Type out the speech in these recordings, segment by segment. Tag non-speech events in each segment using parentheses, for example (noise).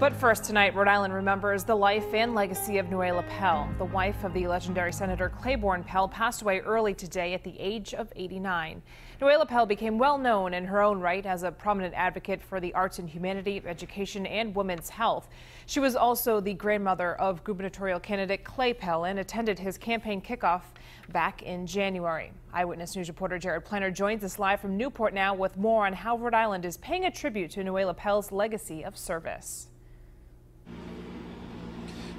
But first tonight, Rhode Island remembers the life and legacy of Nuala Pell. The wife of the legendary Senator Claiborne Pell passed away early today at the age of 89. Nuala Pell became well known in her own right as a prominent advocate for the arts and humanity, education, and women's health. She was also the grandmother of gubernatorial candidate Clay Pell and attended his campaign kickoff back in January. Eyewitness News reporter Jared Pliner joins us live from Newport now with more on how Rhode Island is paying a tribute to Nuala Pell's legacy of service.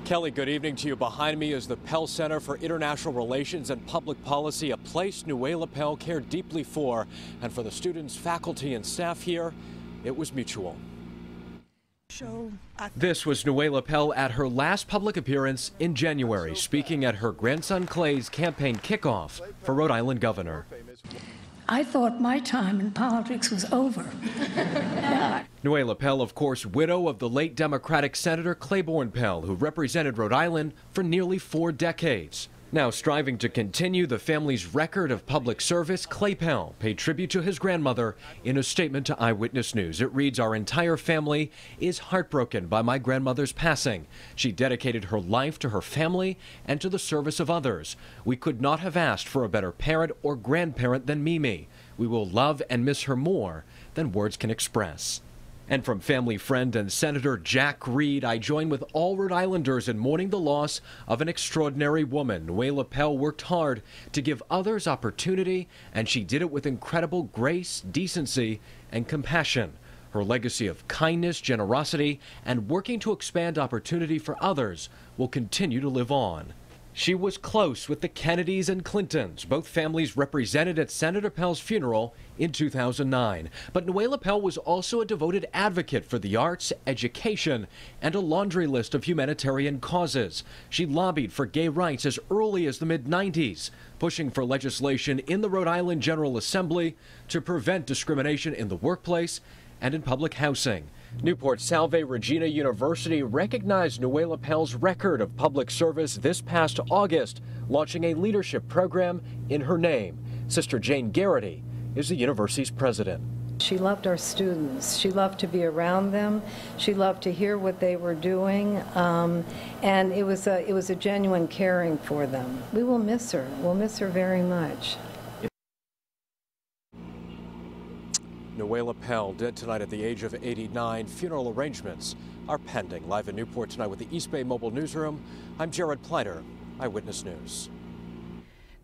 Kelly, good evening to you. Behind me is the Pell Center for International Relations and Public Policy, a place Nuala Pell cared deeply for. And for the students, faculty, and staff here, it was mutual. This was Nuala Pell at her last public appearance in January, speaking at her grandson Clay's campaign kickoff for Rhode Island governor. I thought my time in politics was over. (laughs) Nuala Pell, of course, widow of the late Democratic Senator Claiborne Pell, who represented Rhode Island for nearly four decades. Now striving to continue the family's record of public service, Clay Pell paid tribute to his grandmother in a statement to Eyewitness News. It reads, Our entire family is heartbroken by my grandmother's passing. She dedicated her life to her family and to the service of others. We could not have asked for a better parent or grandparent than Mimi. We will love and miss her more than words can express. And from family friend and Senator Jack Reed, I join with all Rhode Islanders in mourning the loss of an extraordinary woman. Nuala Pell worked hard to give others opportunity, and she did it with incredible grace, decency, and compassion. Her legacy of kindness, generosity, and working to expand opportunity for others will continue to live on. She was close with the Kennedys and Clintons, both families represented at Senator Pell's funeral in 2009. But Nuala Pell was also a devoted advocate for the arts, education, and a laundry list of humanitarian causes. She lobbied for gay rights as early as the mid 90s, pushing for legislation in the Rhode Island General Assembly to prevent discrimination in the workplace and in public housing. Newport Salve Regina University recognized Nuala Pell's record of public service this past August, launching a leadership program in her name. Sister Jane Garrity is the university's president. She loved our students. She loved to be around them. She loved to hear what they were doing, um, and it was a it was a genuine caring for them. We will miss her. We'll miss her very much. Nuala Pell, dead tonight at the age of 89. Funeral arrangements are pending. Live in Newport tonight with the East Bay Mobile Newsroom, I'm Jared Pliner, Eyewitness News.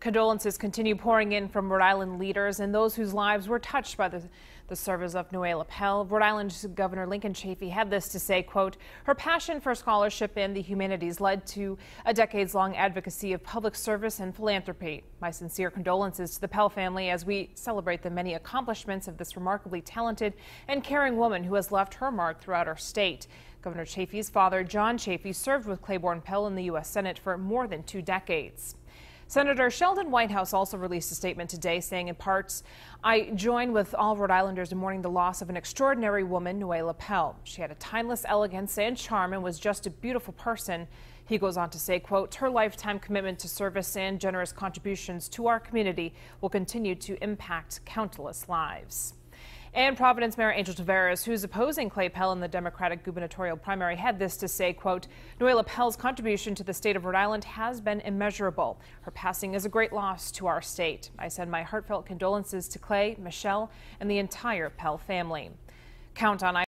Condolences continue pouring in from Rhode Island leaders and those whose lives were touched by the, the service of Nuala Pell. Rhode Island Governor Lincoln Chafee had this to say, quote, her passion for scholarship and the humanities led to a decades-long advocacy of public service and philanthropy. My sincere condolences to the Pell family as we celebrate the many accomplishments of this remarkably talented and caring woman who has left her mark throughout our state. Governor Chafee's father, John Chafee, served with Claiborne Pell in the U.S. Senate for more than two decades. Senator Sheldon Whitehouse also released a statement today saying in parts, I join with all Rhode Islanders in mourning the loss of an extraordinary woman, Nuala Pell. She had a timeless elegance and charm and was just a beautiful person. He goes on to say, quote, her lifetime commitment to service and generous contributions to our community will continue to impact countless lives. And Providence Mayor Angel Taveras, who's opposing Clay Pell in the Democratic gubernatorial primary, had this to say, quote, Nuala Pell's contribution to the state of Rhode Island has been immeasurable. Her passing is a great loss to our state. I send my heartfelt condolences to Clay, Michelle, and the entire Pell family. Count on